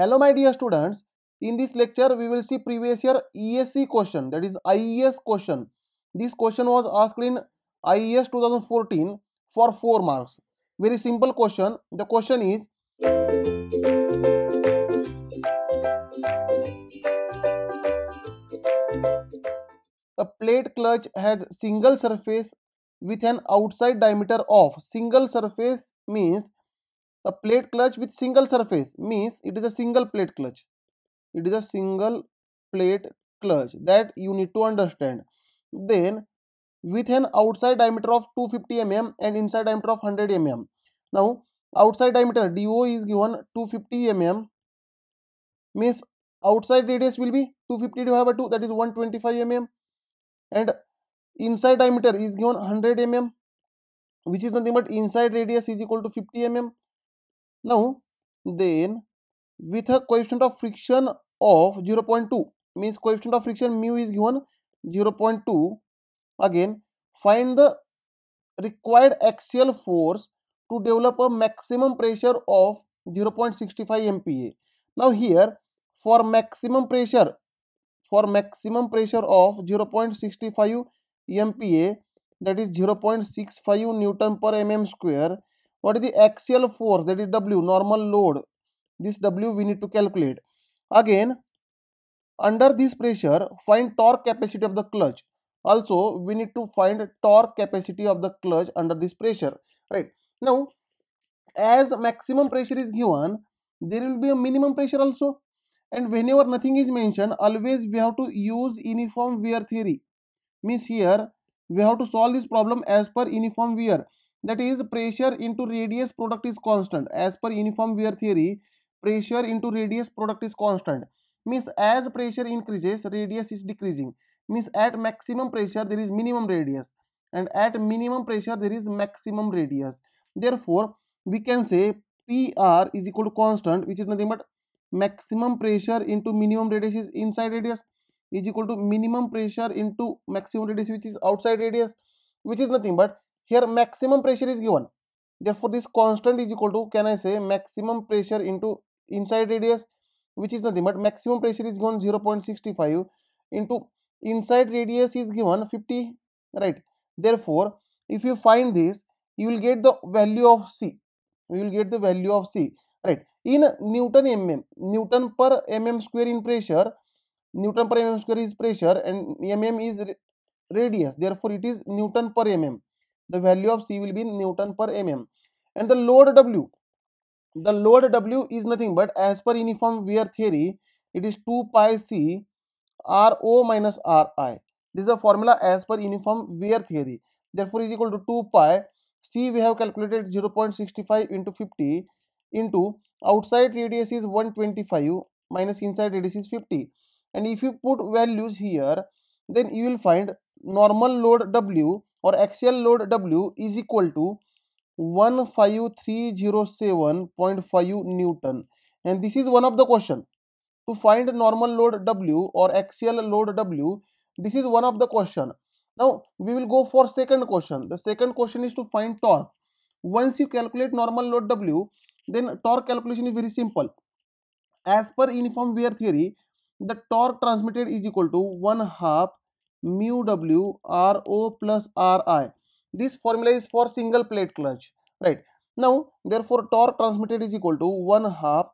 Hello my dear students, in this lecture we will see previous year ESE question that is IES question. This question was asked in IES 2014 for 4 marks. Very simple question. The question is a plate clutch has single surface with an outside diameter of single surface means a plate clutch with single surface means it is a single plate clutch. It is a single plate clutch that you need to understand. Then with an outside diameter of 250 mm and inside diameter of 100 mm now outside diameter do is given 250 mm means outside radius will be 250 divided by 2 that is 125 mm and inside diameter is given 100 mm which is nothing but inside radius is equal to 50 mm now, then with a coefficient of friction of 0.2 means coefficient of friction mu is given 0.2 again find the required axial force to develop a maximum pressure of 0.65 MPa. Now here for maximum pressure for maximum pressure of 0.65 MPa that is 0.65 Newton per mm square what is the axial force? That is w normal load. This w we need to calculate. Again under this pressure find torque capacity of the clutch. Also we need to find torque capacity of the clutch under this pressure right? Now as maximum pressure is given there will be a minimum pressure also. And whenever nothing is mentioned always we have to use uniform wear theory. Means here we have to solve this problem as per uniform wear that is pressure into radius product is constant. As per uniform wear theory pressure into radius product is constant. Means as pressure increases radius is decreasing. Means at maximum pressure there is minimum radius. And at minimum pressure there is maximum radius. Therefore we can say pr is equal to constant which is nothing but maximum pressure into minimum radius is inside radius is equal to minimum pressure into maximum radius which is outside radius which is nothing but here maximum pressure is given. Therefore this constant is equal to can i say maximum pressure into inside radius which is nothing but maximum pressure is given 0.65 into inside radius is given 50 right? Therefore if you find this you will get the value of c. You will get the value of c right? In newton mm newton per mm square in pressure newton per mm square is pressure and mm is radius. Therefore it is newton per mm the value of C will be Newton per mm. And the load W the load W is nothing but as per uniform wear theory it is 2 pi C Ro minus Ri this is the formula as per uniform wear theory. Therefore is equal to 2 pi C we have calculated 0.65 into 50 into outside radius is 125 minus inside radius is 50 and if you put values here then you will find normal load W or axial load W is equal to 15307.5 Newton. And this is one of the question. To find normal load W or axial load W this is one of the question. Now we will go for second question. The second question is to find torque. Once you calculate normal load W then torque calculation is very simple. As per uniform wear theory the torque transmitted is equal to 1 half mu w r o plus r i. This formula is for single plate clutch right? Now therefore torque transmitted is equal to 1 half.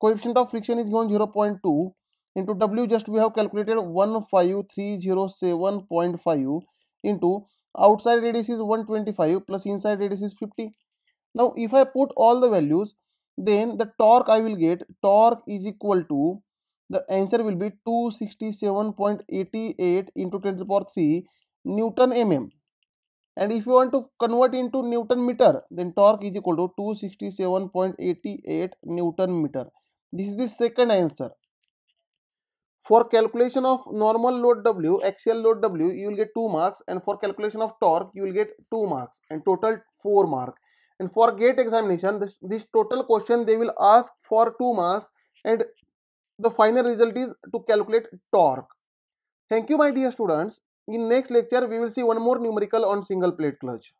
Coefficient of friction is given 0.2 into w. Just we have calculated 15307.5 into outside radius is 125 plus inside radius is 50 now if i put all the values then the torque i will get torque is equal to the answer will be 267.88 into 10 to the power 3 Newton mm. And if you want to convert into Newton meter, then torque is equal to 267.88 Newton meter. This is the second answer. For calculation of normal load W, axial load W, you will get 2 marks and for calculation of torque, you will get 2 marks and total 4 mark. And for gate examination, this, this total question they will ask for 2 marks and the final result is to calculate torque. Thank you my dear students. In next lecture we will see one more numerical on single plate clutch.